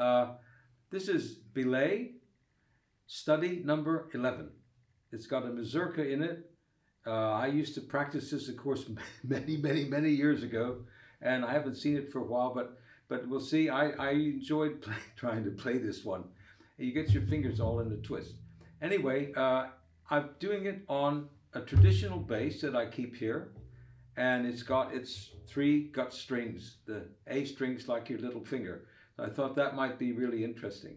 Uh, this is Billé study number 11. It's got a mazurka in it. Uh, I used to practice this, of course, many, many, many years ago, and I haven't seen it for a while, but but we'll see. I, I enjoyed play, trying to play this one. You get your fingers all in a twist. Anyway, uh, I'm doing it on a traditional bass that I keep here, and it's got its three gut strings. The A string's like your little finger. I thought that might be really interesting.